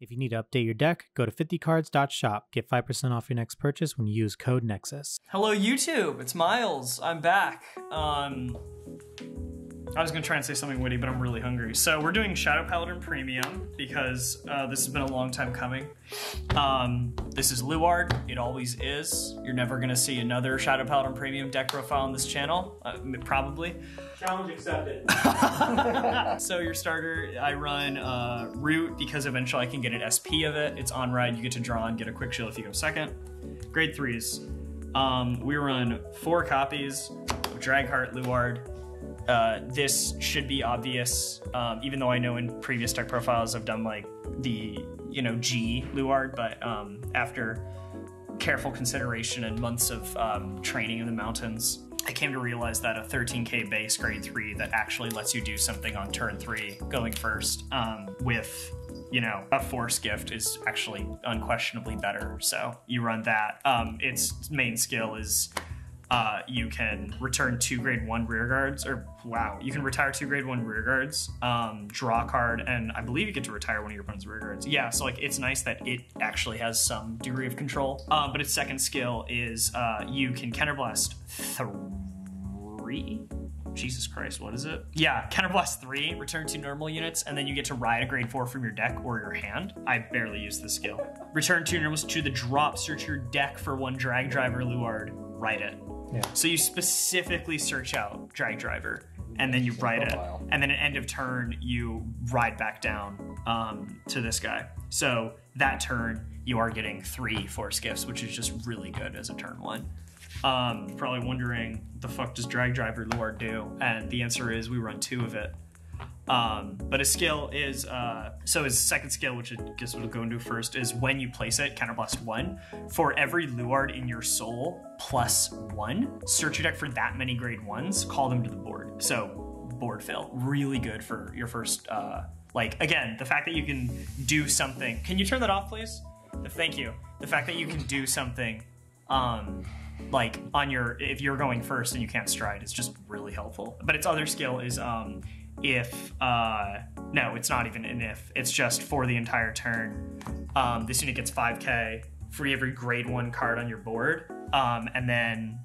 If you need to update your deck, go to 50cards.shop. Get 5% off your next purchase when you use code NEXUS. Hello, YouTube. It's Miles. I'm back. Um, I was gonna try and say something witty, but I'm really hungry. So we're doing Shadow Paladin Premium because uh, this has been a long time coming. Um, this is Luard. It always is. You're never gonna see another Shadow Paladin Premium deck profile on this channel, uh, probably. Challenge accepted. so your starter, I run uh, Root because eventually I can get an SP of it. It's on ride. You get to draw and get a quick shield if you go second. Grade threes. Um, we run four copies of Dragheart Luard. Uh, this should be obvious, um, even though I know in previous deck profiles I've done like the you know G Luard, but um, after careful consideration and months of um, training in the mountains, I came to realize that a 13k base grade 3 that actually lets you do something on turn 3 going first um, with you know a force gift is actually unquestionably better. So you run that. Um, its main skill is uh, you can return two grade one rear guards, or wow, you can retire two grade one rear guards, um, draw a card, and I believe you get to retire one of your opponent's rear guards. Yeah, so like it's nice that it actually has some degree of control. Uh, but its second skill is uh, you can counterblast three. Jesus Christ, what is it? Yeah, Counterblast 3, return two normal units, and then you get to ride a grade 4 from your deck or your hand. I barely use this skill. Return two normals to the drop, search your deck for one drag driver Luard, write it. Yeah. So you specifically search out drag driver and then you ride it. And then at end of turn, you ride back down um, to this guy. So that turn, you are getting three force gifts, which is just really good as a turn one. Um, probably wondering, the fuck does drag driver Luard do? And the answer is we run two of it. Um, but his skill is uh, so his second skill, which I guess we'll go into first, is when you place it, counterblast one. For every Luard in your soul plus one, search your deck for that many grade ones, call them to the board. So board fill, really good for your first. Uh, like again, the fact that you can do something. Can you turn that off, please? Thank you. The fact that you can do something um like on your if you're going first and you can't stride it's just really helpful but its other skill is um if uh no it's not even an if it's just for the entire turn um this unit gets 5k free every grade one card on your board um and then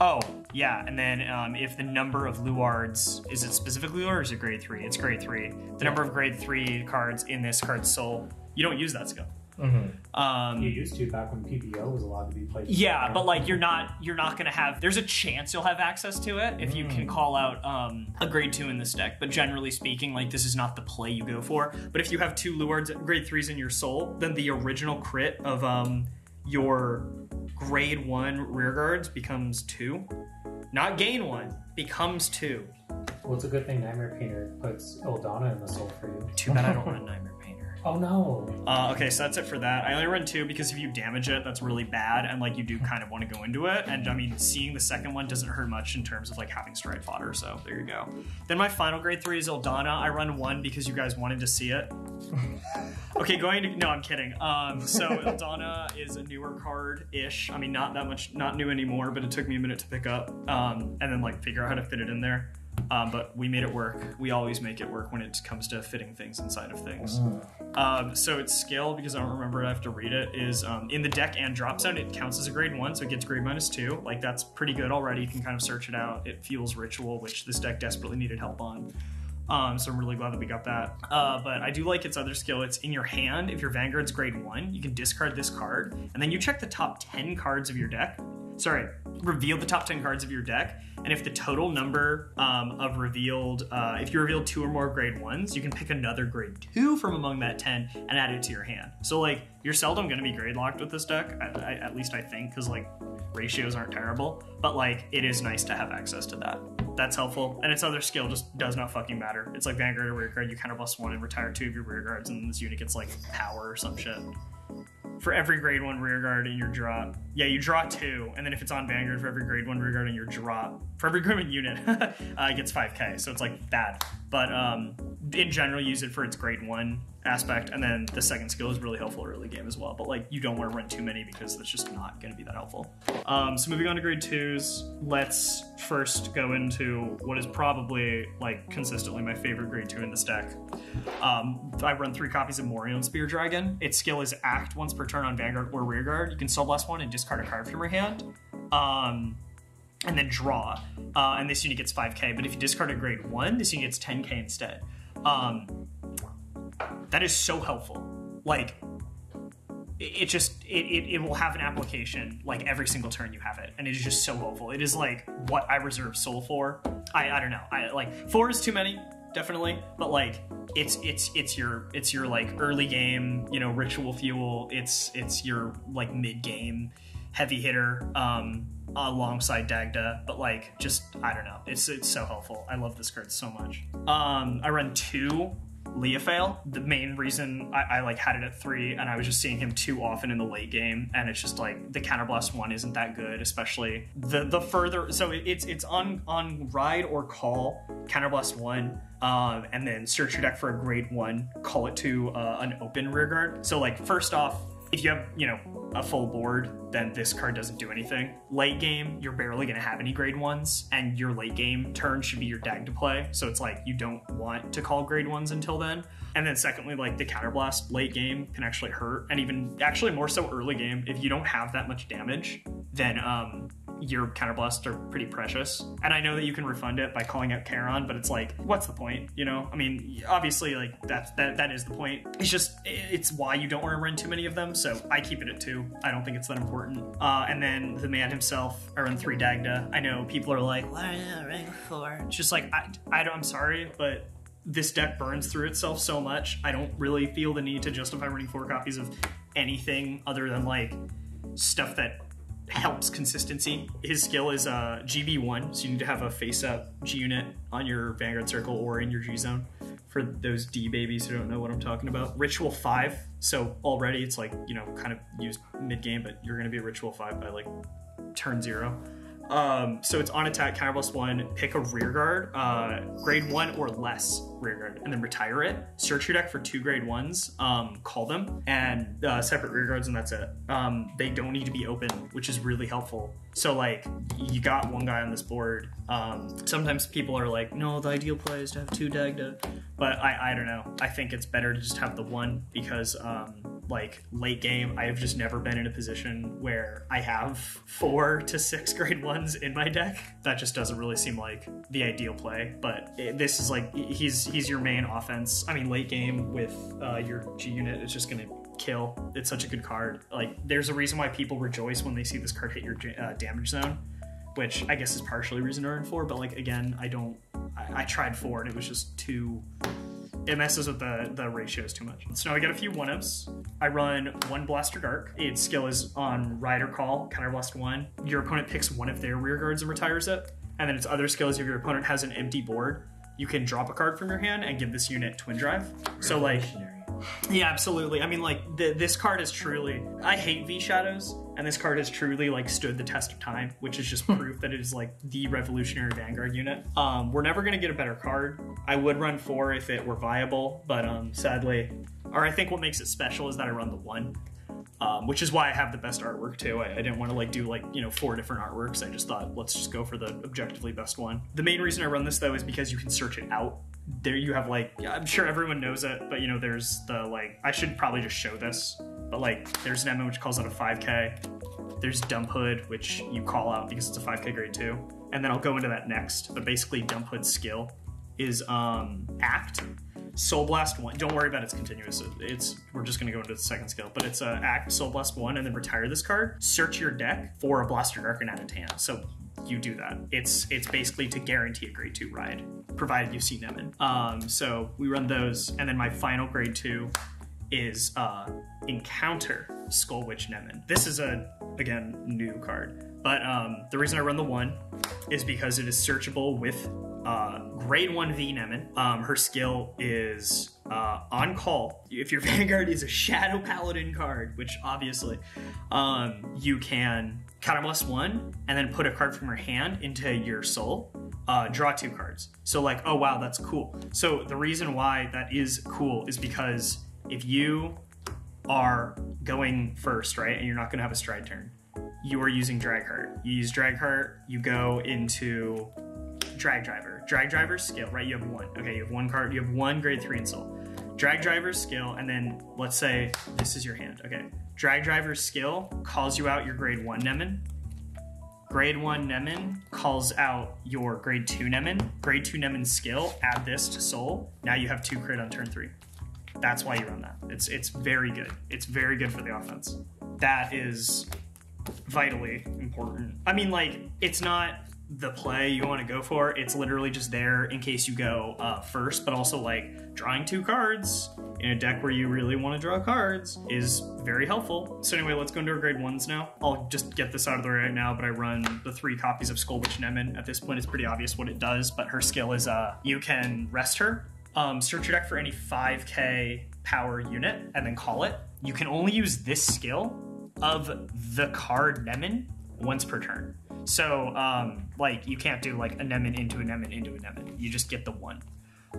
Oh, yeah, and then um, if the number of Luards is it specifically Luard or is it grade three? It's grade three. The number of grade three cards in this card's soul, you don't use that skill. Um, You used to back when PPO was allowed to be played. yeah, but like you're not you're not gonna have. There's a chance you'll have access to it if you can call out um, a grade two in this deck. But generally speaking, like this is not the play you go for. But if you have two Luards grade threes in your soul, then the original crit of um, your grade one rear guards becomes two. Not gain one, becomes two. Well, it's a good thing Nightmare Painter puts Eldana in the soul for you. Too bad I don't run Nightmare Painter. Oh no! Uh, okay, so that's it for that. I only run two because if you damage it, that's really bad, and like you do kind of want to go into it. And I mean, seeing the second one doesn't hurt much in terms of like having stride fodder. So there you go. Then my final grade three is Eldana. I run one because you guys wanted to see it. Okay, going to no, I'm kidding. Um, so Eldana is a newer card ish. I mean, not that much, not new anymore, but it took me a minute to pick up um, and then like figure out how to fit it in there. Um, but we made it work. We always make it work when it comes to fitting things inside of things. Um, so its scale, because I don't remember, I have to read it, is um, in the deck and drop zone, it counts as a grade one, so it gets grade minus two. Like that's pretty good already. You can kind of search it out. It fuels ritual, which this deck desperately needed help on. Um, so I'm really glad that we got that. Uh, but I do like its other skill. It's in your hand. If your Vanguard's grade one, you can discard this card, and then you check the top 10 cards of your deck. Sorry, reveal the top 10 cards of your deck. And if the total number um, of revealed, uh, if you revealed two or more grade ones, you can pick another grade two from among that 10 and add it to your hand. So, like, you're seldom going to be grade locked with this deck, I, I, at least I think, because, like, ratios aren't terrible. But, like, it is nice to have access to that. That's helpful. And its other skill just does not fucking matter. It's like Vanguard or rear guard, you kind of plus one and retire two of your rear guards, and this unit gets, like, power or some shit for every grade one rear guard in your drop. Yeah, you draw two, and then if it's on Vanguard, for every grade one rear guard in your drop, for every one unit, uh, it gets 5k. So it's like bad, but um, in general, use it for its grade one aspect, and then the second skill is really helpful early game as well. But like, you don't want to run too many because that's just not going to be that helpful. Um, so moving on to grade twos, let's first go into what is probably like consistently my favorite grade two in this deck. Um, I run three copies of Morion Spear Dragon. Its skill is act once per turn on Vanguard or Rearguard. You can Soul Blast one and discard a card from your hand. Um, and then draw. Uh, and this unit gets 5k. But if you discard a grade one, this unit gets 10k instead. Um, that is so helpful. Like, it, it just it, it, it will have an application like every single turn you have it, and it is just so helpful. It is like what I reserve soul for. I I don't know. I like four is too many definitely but like it's it's it's your it's your like early game you know ritual fuel it's it's your like mid game heavy hitter um alongside Dagda, but like just I don't know. It's it's so helpful. I love this card so much. Um, I run two Leofail. The main reason I, I like had it at three, and I was just seeing him too often in the late game, and it's just like the counterblast one isn't that good, especially the the further. So it, it's it's on on ride or call counterblast one. Um, and then search your deck for a grade one, call it to uh, an open rearguard. So, like, first off, if you have, you know, a full board, then this card doesn't do anything. Late game, you're barely going to have any grade ones, and your late game turn should be your Dagda play. So it's like you don't want to call grade ones until then. And then secondly, like the counterblast late game can actually hurt, and even actually more so early game. If you don't have that much damage, then um, your counterblasts are pretty precious. And I know that you can refund it by calling out Charon, but it's like, what's the point? You know, I mean, obviously, like that's that that is the point. It's just it's why you don't want to run too many of them. So I keep it at two. I don't think it's that important. Uh, and then the man himself, I run three Dagda. I know people are like, why are you running four? It's just like I, I don't, I'm sorry, but this deck burns through itself so much. I don't really feel the need to justify running four copies of anything other than like stuff that helps consistency. His skill is uh, GB1, so you need to have a face up G unit on your Vanguard Circle or in your G zone for those D babies who don't know what I'm talking about. Ritual 5, so already it's like, you know, kind of used mid game, but you're going to be a Ritual 5 by like turn zero. Um, so it's on attack, counterblast one, pick a rear guard, uh, grade one or less guard, and then retire it. Search your deck for two grade ones, um, call them, and uh, separate rear guards, and that's it. Um, they don't need to be open, which is really helpful. So like, you got one guy on this board. Um, sometimes people are like, no, the ideal play is to have two Dagda, but I, I don't know. I think it's better to just have the one because um, like late game, I have just never been in a position where I have four to six grade ones in my deck. That just doesn't really seem like the ideal play. But it, this is like he's he's your main offense. I mean, late game with uh, your G unit is just gonna kill. It's such a good card. Like, there's a reason why people rejoice when they see this card hit your uh, damage zone, which I guess is partially reason to earn four. But like again, I don't. I, I tried four and it was just too it messes with the, the ratios too much. So now I get a few one ups. I run one Blaster Dark. Its skill is on Rider Call, counter blast one. Your opponent picks one of their rear guards and retires it. And then its other skill is if your opponent has an empty board, you can drop a card from your hand and give this unit Twin Drive. So like, yeah, absolutely. I mean, like the, this card is truly. I hate V Shadows, and this card has truly like stood the test of time, which is just proof that it is like the revolutionary Vanguard unit. Um, we're never gonna get a better card. I would run four if it were viable, but um, sadly, or I think what makes it special is that I run the one. Um, which is why I have the best artwork too. I, I didn't want to like do like you know four different artworks. I just thought let's just go for the objectively best one. The main reason I run this though is because you can search it out there you have like I'm sure everyone knows it, but you know there's the like I should probably just show this, but like there's an MMO which calls out a 5k. There's Dump Hood, which you call out because it's a 5k grade two, and then I'll go into that next. But basically, Dump Hood's skill is um Act. Soul Blast one. Don't worry about its continuous. It's we're just gonna go into the second skill, but it's a uh, act Soul Blast one, and then retire this card. Search your deck for a Blaster Dark and add a tan. So you do that. It's it's basically to guarantee a grade two ride, provided you see Nemain. Um, so we run those, and then my final grade two is uh, Encounter Skull Witch Nemain. This is a again new card, but um, the reason I run the one is because it is searchable with uh, grade one V Nemain. Um, her skill is uh, on call. If your Vanguard is a Shadow Paladin card, which obviously um, you can counterblast one and then put a card from your hand into your soul uh, draw two cards. So like, oh wow, that's cool. So the reason why that is cool is because if you are going first, right, and you're not going to have a stride turn, you are using drag heart. You use drag heart, you go into drag driver. Drag driver skill, right? You have one. Okay, you have one card. You have one grade three insult. Drag driver skill, and then let's say this is your hand. Okay, drag driver skill calls you out your grade one Nemain. Grade one Nemain calls out your grade two Nemain. Grade two Nemain skill, add this to soul. Now you have two crit on turn three. That's why you run that. It's it's very good. It's very good for the offense. That is vitally important. I mean, like, it's not the play you want to go for. It's literally just there in case you go uh, first, but also like drawing two cards in a deck where you really want to draw cards is very helpful. So anyway, let's go into our grade ones now. I'll just get this out of the way right now, but I run the three copies of Skull Witch Nemain. At this point, it's pretty obvious what it does, but her skill is uh, you can rest her, um, search your deck for any 5k power unit, and then call it. You can only use this skill of the card Nemain once per turn. So, um, like, you can't do like a Nemain into a Nemain into a Nemain. You just get the one.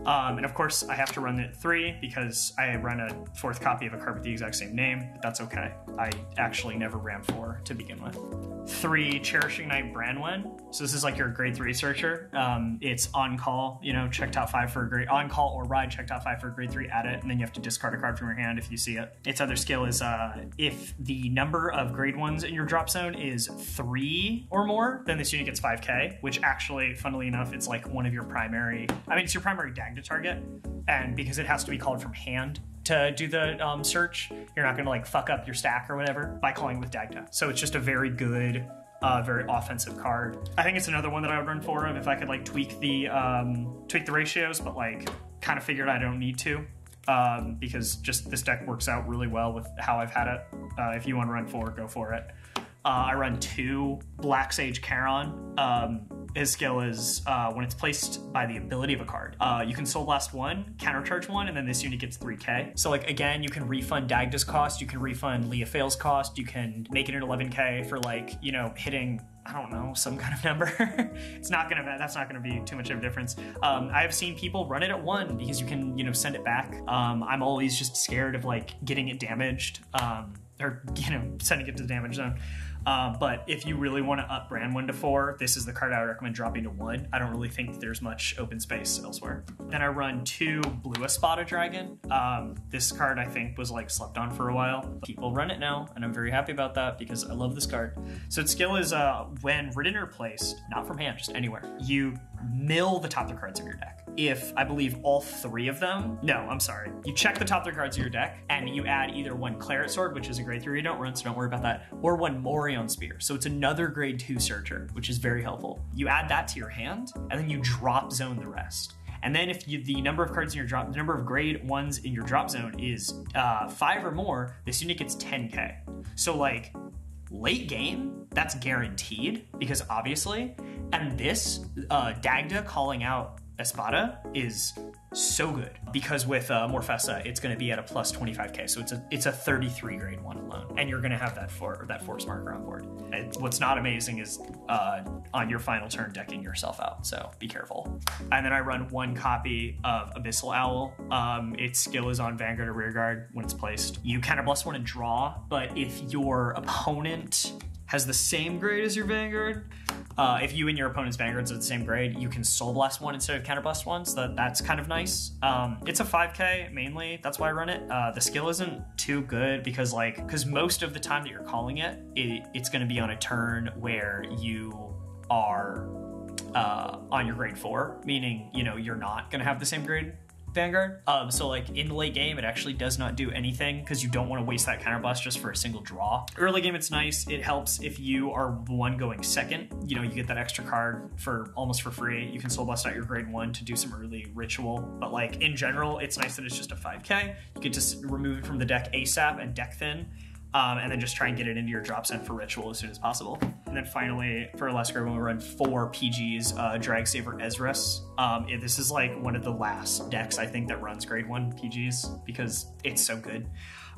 Um, and of course, I have to run it three because I run a fourth copy of a card with the exact same name, but that's okay. I actually never ran four to begin with. Three, Cherishing Knight Branwen. So this is like your grade three searcher. Um, it's on call, you know, check top five for a grade on call or ride, check top five for a grade three, add it, and then you have to discard a card from your hand if you see it. Its other skill is uh, if the number of grade ones in your drop zone is three or more, then this unit gets 5k, which actually, funnily enough, it's like one of your primary, I mean, it's your primary Dagda target, and because it has to be called from hand to do the um, search, you're not gonna like fuck up your stack or whatever by calling with Dagda. So it's just a very good uh, very offensive card. I think it's another one that I would run four of if I could like tweak the um, tweak the ratios, but like kind of figured I don't need to um, because just this deck works out really well with how I've had it. Uh, if you want to run four, go for it. Uh, I run two Black Sage Charon. Um, his skill is uh, when it's placed by the ability of a card. Uh, you can Soul Blast one, countercharge one, and then this unit gets 3k. So, like, again, you can refund Dagda's cost, you can refund Leofail's cost, you can make it an 11k for, like, you know, hitting I don't know, some kind of number. it's not gonna that's not gonna be too much of a difference. Um, I have seen people run it at one because you can you know send it back. Um, I'm always just scared of like getting it damaged um, or you know sending it to the damage zone. Uh, but if you really want to up Branwen to four, this is the card I would recommend dropping to one. I don't really think there's much open space elsewhere. Then I run two Blue Espada Dragon. Um, this card I think was like slept on for a while. People run it now, and I'm very happy about that because I love this card. So its skill is uh, when written or placed, not from hand, just anywhere, you mill the top three cards of your deck. If I believe all three of them, no, I'm sorry. You check the top three cards of your deck and you add either one Claret Sword, which is a grade three you don't run, so don't worry about that, or one Morion Spear. So it's another grade two searcher, which is very helpful. You add that to your hand and then you drop zone the rest. And then if you, the number of cards in your drop, the number of grade ones in your drop zone is uh, five or more, this unit gets 10k. So like late game, that's guaranteed because obviously, and this uh, Dagda calling out Espada is so good because with uh, Morfessa, it's going to be at a plus 25k, so it's a it's a 33 grade one alone, and you're going to have that for that force marker on board. And what's not amazing is uh, on your final turn decking yourself out, so be careful. And then I run one copy of Abyssal Owl. Um, its skill is on Vanguard or Rearguard when it's placed. You counter bless one and draw, but if your opponent has the same grade as your Vanguard. Uh, if you and your opponent's Vanguards are the same grade, you can Soul Blast one instead of Counter Blast one, so that, that's kind of nice. Um, it's a 5k mainly, that's why I run it. Uh, the skill isn't too good because, like, because most of the time that you're calling it, it it's going to be on a turn where you are uh, on your grade four, meaning, you know, you're not going to have the same grade Vanguard. Um, so like in the late game, it actually does not do anything because you don't want to waste that counter blast just for a single draw. Early game, it's nice. It helps if you are one going second. You know, you get that extra card for almost for free. You can soul blast out your grade one to do some early ritual. But like in general, it's nice that it's just a 5k. You can just remove it from the deck ASAP and deck thin um, and then just try and get it into your drop set for ritual as soon as possible. And then finally, for when we run four PGs, uh, Drag Saver Esras. Um, this is like one of the last decks I think that runs grade one PGs because it's so good.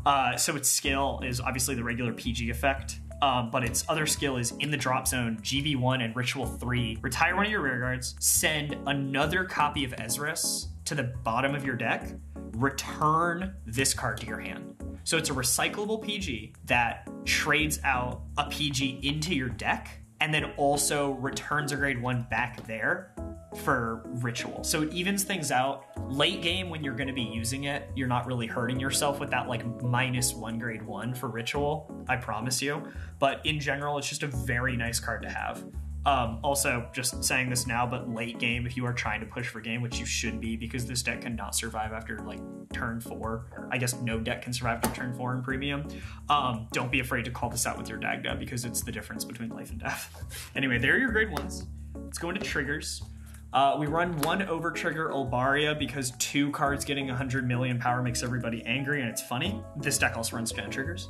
Uh, so its skill is obviously the regular PG effect. Um, but its other skill is in the drop zone, GB1 and Ritual 3. Retire one of your rear guards, send another copy of Esras to the bottom of your deck, return this card to your hand. So it's a recyclable PG that trades out a PG into your deck and then also returns a grade one back there for ritual. So it evens things out. Late game, when you're going to be using it, you're not really hurting yourself with that like minus one grade one for ritual. I promise you. But in general, it's just a very nice card to have. Um, also, just saying this now, but late game, if you are trying to push for game, which you should be, because this deck cannot survive after like turn four. I guess no deck can survive after turn four in premium. Um, don't be afraid to call this out with your Dagda because it's the difference between life and death. anyway, there are your grade ones. Let's go into triggers. Uh, we run one over trigger Olbaria because two cards getting 100 million power makes everybody angry and it's funny. This deck also runs gen triggers.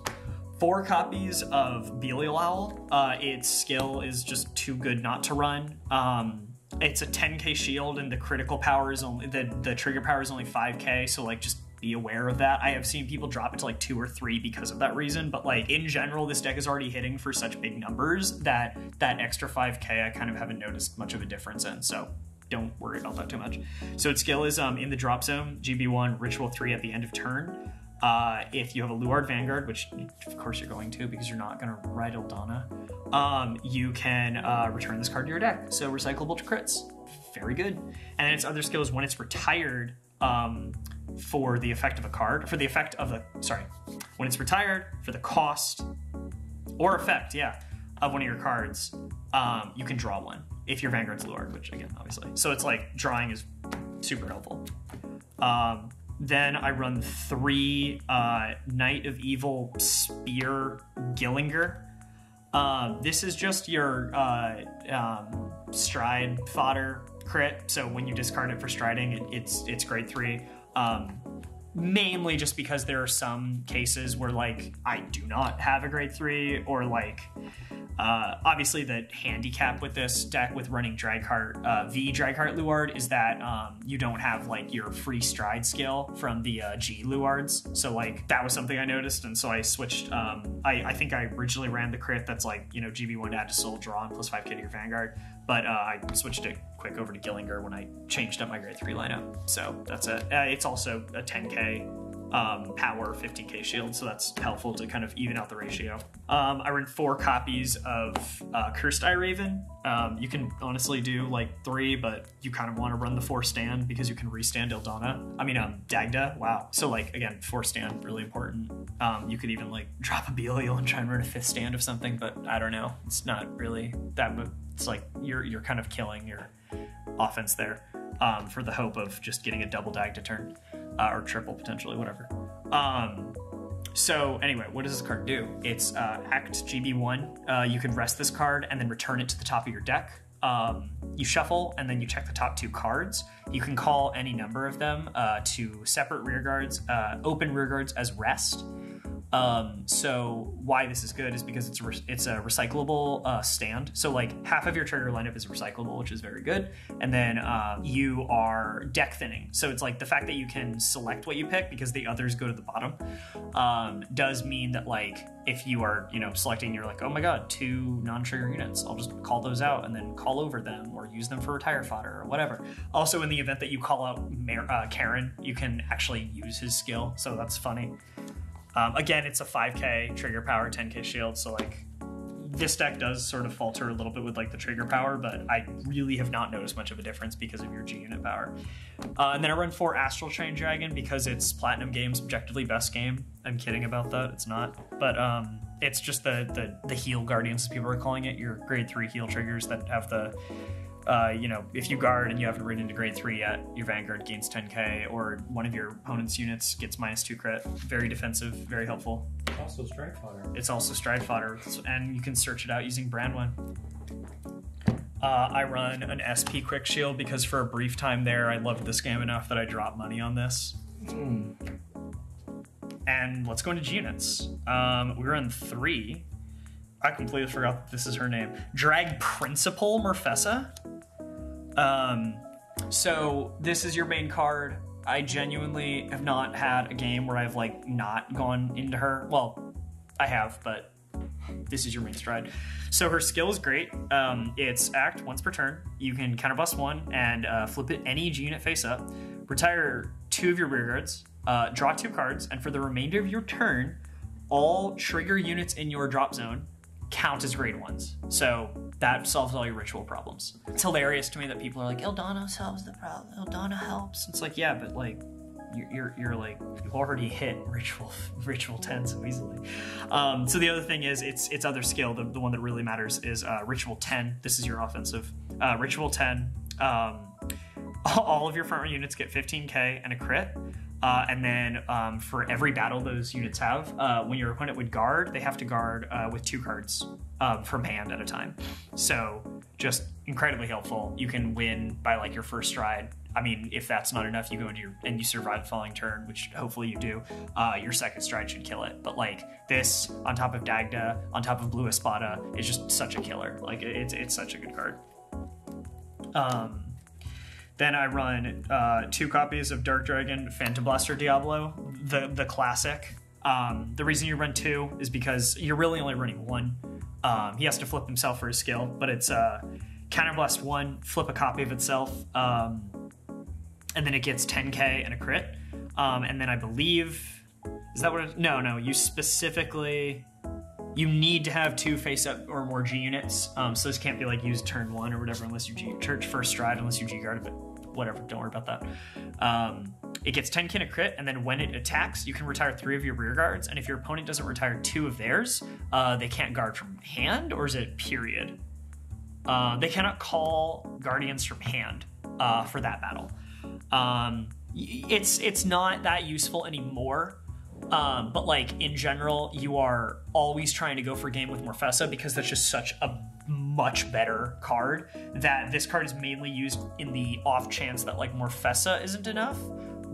Four copies of Belial Owl. Uh, its skill is just too good not to run. Um, it's a 10k shield and the critical power is only the the trigger power is only 5k. So like just be aware of that. I have seen people drop it to like two or three because of that reason, but like in general, this deck is already hitting for such big numbers that that extra 5k I kind of haven't noticed much of a difference in. So don't worry about that too much. So its skill is um, in the drop zone, GB1, Ritual 3 at the end of turn. Uh, if you have a Luard Vanguard, which of course you're going to because you're not going to ride Eldana, um, you can uh, return this card to your deck. So recyclable to crits. Very good. And then its other skill is when it's retired um, for the effect of a card, for the effect of the, sorry, when it's retired for the cost or effect, yeah, of one of your cards, um, you can draw one if your Vanguard's Luard, which again, obviously. So it's like drawing is super helpful. Um, then I run three uh, Knight of Evil Spear Gillinger. Um, this is just your uh, um, stride fodder crit. So when you discard it for striding, it, it's it's grade three. Um, mainly just because there are some cases where like I do not have a grade three or like uh, obviously, the handicap with this deck with running Dragheart uh, V Dragheart Luard is that um, you don't have like your free stride skill from the uh, G Luards. So like that was something I noticed, and so I switched. Um, I, I think I originally ran the crit that's like you know GB one to add to soul draw and plus five K to your Vanguard, but uh, I switched it quick over to Gillinger when I changed up my grade three lineup. So that's it. Uh, it's also a 10K um, power 50k shield, so that's helpful to kind of even out the ratio. Um, I run four copies of uh, Cursed Eye Raven. Um, you can honestly do like three, but you kind of want to run the four stand because you can restand Eldana. I mean, um, Dagda. Wow. So like again, four stand really important. Um, you could even like drop a Belial and try and run a fifth stand of something, but I don't know. It's not really that. It's like you're you're kind of killing your offense there um, for the hope of just getting a double Dagda turn uh, or triple potentially, whatever. Um, so anyway, what does this card do? It's uh, Act GB1. Uh, you can rest this card and then return it to the top of your deck. Um, you shuffle and then you check the top two cards. You can call any number of them uh, to separate rear guards, uh, open rear guards as rest. Um, so why this is good is because it's a re- it's a recyclable uh, stand. So like half of your trigger lineup is recyclable, which is very good. And then uh, you are deck thinning. So it's like the fact that you can select what you pick because the others go to the bottom um, does mean that like if you are you know selecting, you're like oh my god two non-trigger units. I'll just call those out and then call over them or use them for retire fodder or whatever. Also in the event that you call out Mar- uh, Charon, you can actually use his skill. So that's funny. Um, again, it's a 5k trigger power, 10k shield, so like this deck does sort of falter a little bit with like the trigger power, but I really have not noticed much of a difference because of your G unit power. Uh, and then I run four Astral Chain Dragon because it's Platinum Games objectively best game. I'm kidding about that, it's not. But um, it's just the, the the heal guardians people are calling it, your grade three heal triggers that have the uh, you know, if you guard and you haven't ridden into grade three yet, your Vanguard gains 10k, or one of your opponent's units gets minus two crit. Very defensive, very helpful. Also, strike fodder. It's also stride fodder, and you can search it out using Branwen. Uh, I run an SP Quick Shield because for a brief time there, I loved this game enough that I dropped money on this. Mm. And let's go into G units. Um, we run three. I completely forgot that this is her name. Drag Principal Morfessa. Um, so this is your main card. I genuinely have not had a game where I've like not gone into her. Well, I have, but this is your main stride. So her skill is great. Um, it's act once per turn. You can counterblast one and uh, flip it any G unit face up. Retire two of your rear guards. Uh, draw two cards, and for the remainder of your turn, all trigger units in your drop zone count as grade ones. So that solves all your ritual problems. It's hilarious to me that people are like, Eldana solves the problem. Eldana helps. It's like, yeah, but like, you're, you're, you're like you already hit ritual ritual 10 so easily um, so the other thing is it's it's other skill the, the one that really matters is uh, ritual 10 this is your offensive uh, ritual 10 um, all of your front row units get 15k and a crit uh, and then um, for every battle those units have, uh, when your opponent would guard, they have to guard uh, with two cards um, from hand at a time. So just incredibly helpful. You can win by like your first stride. I mean, if that's not enough, you go into your and you survive the following turn, which hopefully you do. Uh, your second stride should kill it. But like this, on top of Dagda, on top of Blue Espada, is just such a killer. Like it's it's such a good card. Um, then I run uh, two copies of Dark Dragon Phantom Blaster Diablo, the the classic. Um, the reason you run two is because you're really only running one. Um, he has to flip himself for his skill, but it's uh, Counterblast one, flip a copy of itself, um, and then it gets 10k and a crit. Um, and then I believe is that what? It, no, no. You specifically you need to have two face up or more G units. Um, so this can't be like used turn one or whatever unless you G church first stride unless you G guard it. Whatever, don't worry about that. Um, it gets 10 kin a crit, and then when it attacks, you can retire three of your rear guards. And if your opponent doesn't retire two of theirs, uh, they can't guard from hand, or is it period? Uh, they cannot call guardians from hand uh, for that battle. Um, it's it's not that useful anymore um, but like in general, you are always trying to go for a game with Morfessa because that's just such a much better card. That this card is mainly used in the off chance that like Morfessa isn't enough,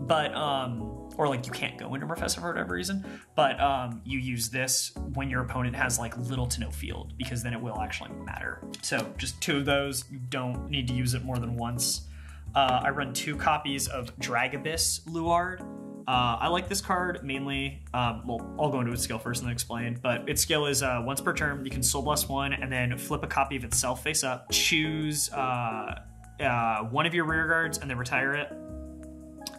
but um, or like you can't go into Morfessa for whatever reason. But um, you use this when your opponent has like little to no field because then it will actually matter. So just two of those. You don't need to use it more than once. Uh, I run two copies of Dragabyss Luard. Uh, I like this card mainly. Um, well, I'll go into its skill first and then explain. But its skill is uh, once per turn, you can Soul Blast one and then flip a copy of itself face up. Choose uh, uh one of your rear guards and then retire it.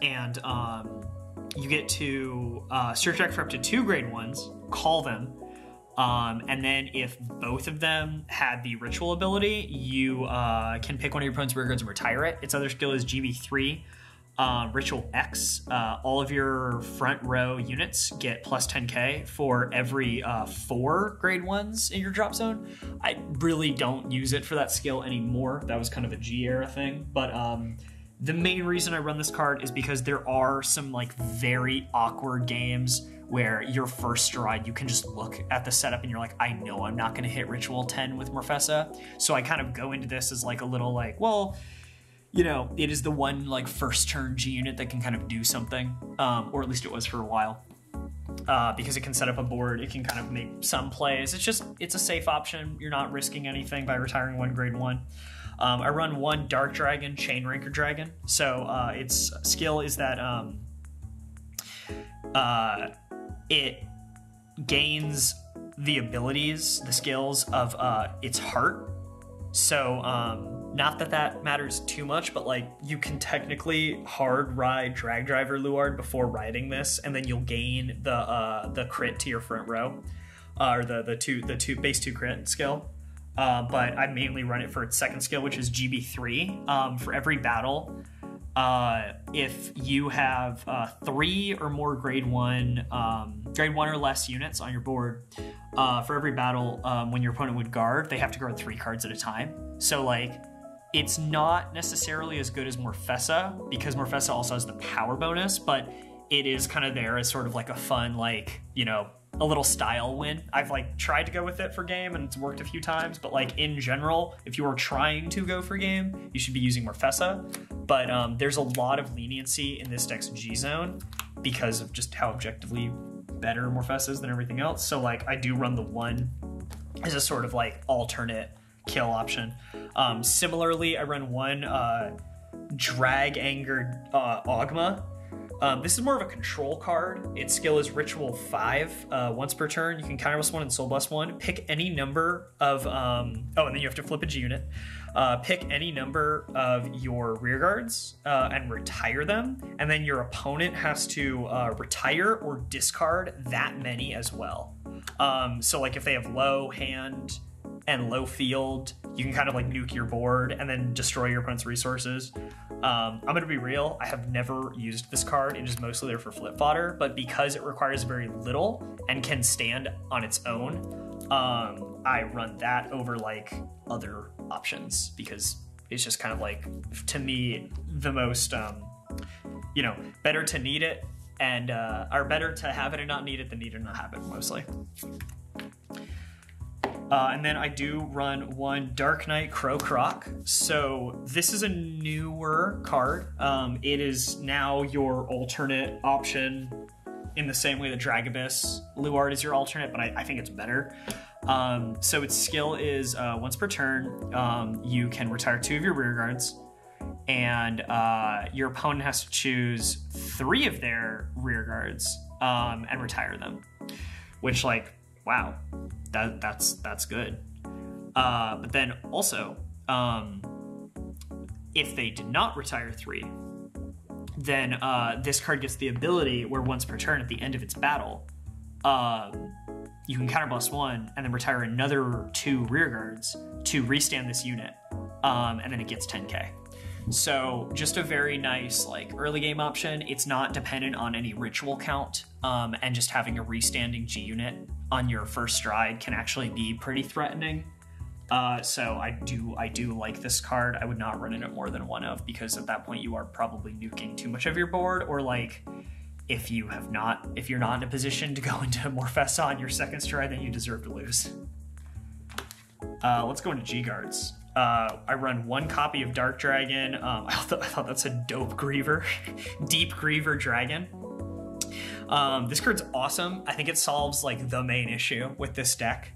And um, you get to uh, search deck for up to two grade ones, call them. Um, and then if both of them had the ritual ability, you uh, can pick one of your opponent's rear guards and retire it. Its other skill is GB3 uh, Ritual X, uh, all of your front row units get plus 10k for every uh, four grade ones in your drop zone. I really don't use it for that skill anymore. That was kind of a G era thing. But um, the main reason I run this card is because there are some like very awkward games where your first stride, you can just look at the setup and you're like, I know I'm not going to hit Ritual 10 with Morfessa. So I kind of go into this as like a little like, well, you know, it is the one like first turn G unit that can kind of do something, um, or at least it was for a while. Uh, because it can set up a board, it can kind of make some plays. It's just it's a safe option. You're not risking anything by retiring one grade one. Um, I run one Dark Dragon, Chain Ranker Dragon. So uh, its skill is that um, uh, it gains the abilities, the skills of uh, its heart. So um, not that that matters too much, but like you can technically hard ride Drag Driver Luard before riding this, and then you'll gain the uh, the crit to your front row, uh, or the the two the two base two crit skill. Uh, but I mainly run it for its second skill, which is GB3. Um, for every battle, uh, if you have uh, three or more grade one, um, grade one or less units on your board, uh, for every battle, um, when your opponent would guard, they have to guard three cards at a time. So like it's not necessarily as good as Morfessa because Morfessa also has the power bonus, but it is kind of there as sort of like a fun, like, you know, a little style win. I've like tried to go with it for game and it's worked a few times, but like in general, if you are trying to go for game, you should be using Morfessa. But um, there's a lot of leniency in this deck's G zone because of just how objectively better Morfessa is than everything else. So like I do run the one as a sort of like alternate kill option. Um, similarly, I run one uh, drag angered uh, Ogma, Um, this is more of a control card. Its skill is Ritual 5. Uh, once per turn, you can counter blast 1 and soul blast 1. Pick any number of. Um, oh, and then you have to flip a G unit. Uh, pick any number of your rear guards uh, and retire them. And then your opponent has to uh, retire or discard that many as well. Um, so, like, if they have low hand and low field, you can kind of like nuke your board and then destroy your opponent's resources. Um, I'm gonna be real, I have never used this card. It is mostly there for flip fodder, but because it requires very little and can stand on its own, um, I run that over like other options because it's just kind of like, to me, the most, um, you know, better to need it and, uh, or better to have it and not need it than need it and not have it mostly. Uh, and then I do run one Dark Knight Crow Croc. So this is a newer card. Um, it is now your alternate option in the same way that Dragabyss Luard is your alternate, but I, I think it's better. Um, so its skill is uh, once per turn, um, you can retire two of your rear guards, and uh, your opponent has to choose three of their rear guards um, and retire them. Which, like, wow, that that's that's good. Uh, but then also, um, if they did not retire three, then uh, this card gets the ability where once per turn at the end of its battle, um, you can counterblast one and then retire another two rear guards to restand this unit, um, and then it gets 10k. So just a very nice like early game option. It's not dependent on any ritual count, um, and just having a restanding G unit on your first stride can actually be pretty threatening. Uh, so I do I do like this card. I would not run it more than one of because at that point you are probably nuking too much of your board, or like if you have not if you're not in a position to go into Morfessa on your second stride, then you deserve to lose. Uh, let's go into G guards. Uh, I run one copy of Dark Dragon. Um, I, thought, I thought that's a dope Griever, Deep Griever Dragon. Um, this card's awesome. I think it solves like the main issue with this deck.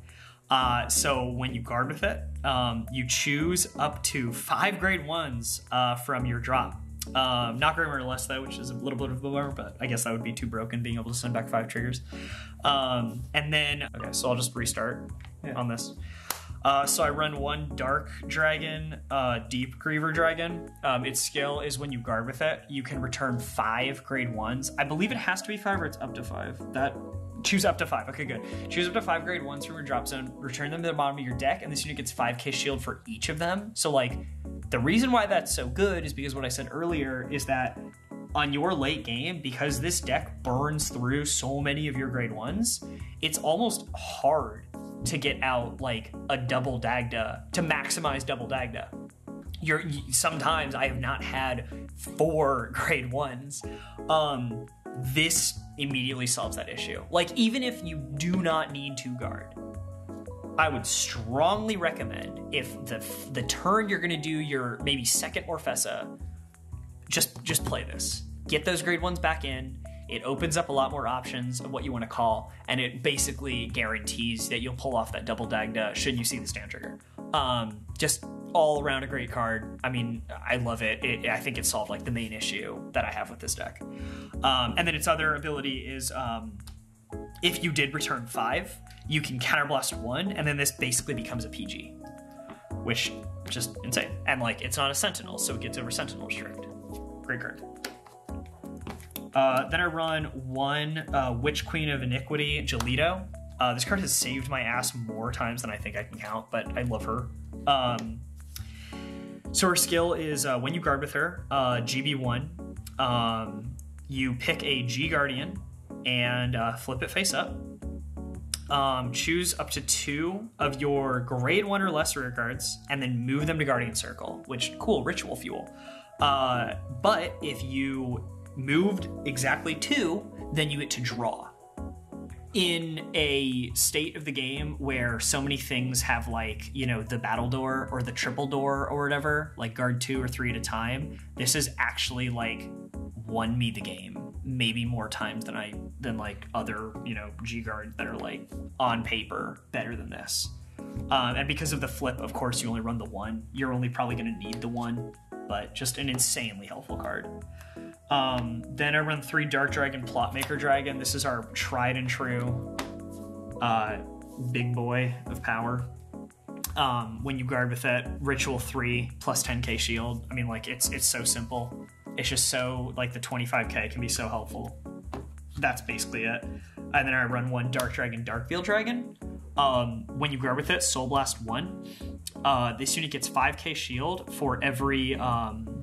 Uh, so when you guard with it, um, you choose up to five grade ones uh, from your drop. Um, not Grimmer or less though, which is a little bit of a bummer, but I guess that would be too broken being able to send back five triggers. Um, and then okay, so I'll just restart Yeah. on this. Uh, so I run one Dark Dragon, uh, Deep Griever Dragon. Um, its skill is when you guard with it, you can return five grade ones. I believe it has to be five or it's up to five. That choose up to five. Okay, good. Choose up to five grade ones from your drop zone. Return them to the bottom of your deck, and this unit gets five K shield for each of them. So like, the reason why that's so good is because what I said earlier is that on your late game, because this deck burns through so many of your grade ones, it's almost hard to get out like a double Dagda to maximize double Dagda. You're sometimes I have not had four grade ones. Um, this immediately solves that issue. Like even if you do not need to guard, I would strongly recommend if the the turn you're going to do your maybe second Morfessa, just just play this. Get those grade ones back in. It opens up a lot more options of what you want to call, and it basically guarantees that you'll pull off that double Dagda should you see the stand trigger. Um, just all around a great card. I mean, I love it. it. I think it solved like the main issue that I have with this deck. Um, and then its other ability is um, if you did return five, you can counterblast one, and then this basically becomes a PG, which just insane. And like, it's not a Sentinel, so it gets over Sentinel restrict. Great card. Uh, then I run one uh, Witch Queen of Iniquity, Jolito. Uh, this card has saved my ass more times than I think I can count, but I love her. Um, so her skill is uh, when you guard with her, uh, GB1, um, you pick a G Guardian and uh, flip it face up. Um, choose up to two of your grade one or less rear guards, and then move them to Guardian Circle. Which cool ritual fuel. Uh, but if you moved exactly two, then you get to draw. In a state of the game where so many things have like, you know, the battle door or the triple door or whatever, like guard two or three at a time, this is actually like won me the game maybe more times than I than like other, you know, G guard that are like on paper better than this. Um, and because of the flip, of course, you only run the one. You're only probably going to need the one, but just an insanely helpful card. Um, then I run three Dark Dragon Plotmaker Dragon. This is our tried and true uh, big boy of power. Um, when you guard with it, Ritual three plus 10k shield. I mean, like it's it's so simple. It's just so like the 25k can be so helpful. That's basically it. And then I run one Dark Dragon Darkfield Dragon. Um, when you guard with it, Soul Blast one. Uh, this unit gets 5k shield for every um,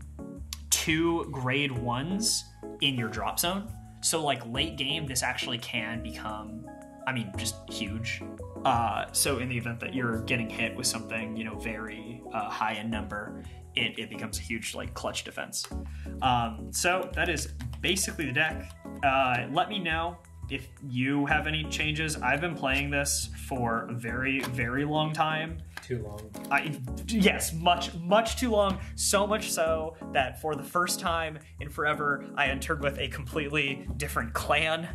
two grade ones in your drop zone. So like late game, this actually can become, I mean, just huge. Uh, so in the event that you're getting hit with something, you know, very uh, high in number, it, it becomes a huge like clutch defense. Um, so that is basically the deck. Uh, let me know if you have any changes. I've been playing this for a very, very long time. Too long. I, yes, much, much too long. So much so that for the first time in forever, I entered with a completely different clan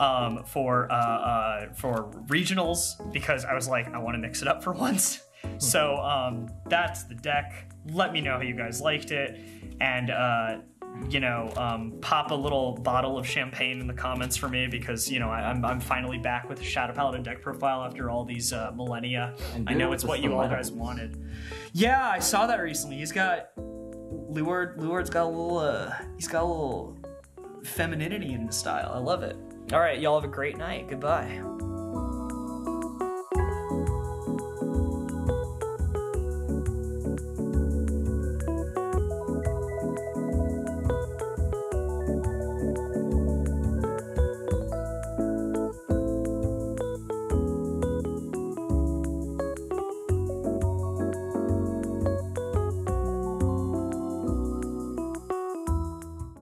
um, for uh, uh, for regionals because I was like, I want to mix it up for once. So um, that's the deck. Let me know how you guys liked it, and uh, you know, um, pop a little bottle of champagne in the comments for me because you know I, am I'm finally back with a Shadow Paladin deck profile after all these uh, millennia. And I know it's what you all guys wanted. Yeah, I saw that recently. He's got Luard. Luard's got a little. Uh, he's got a little femininity in the style. I love it. All right, y'all have a great night. Goodbye.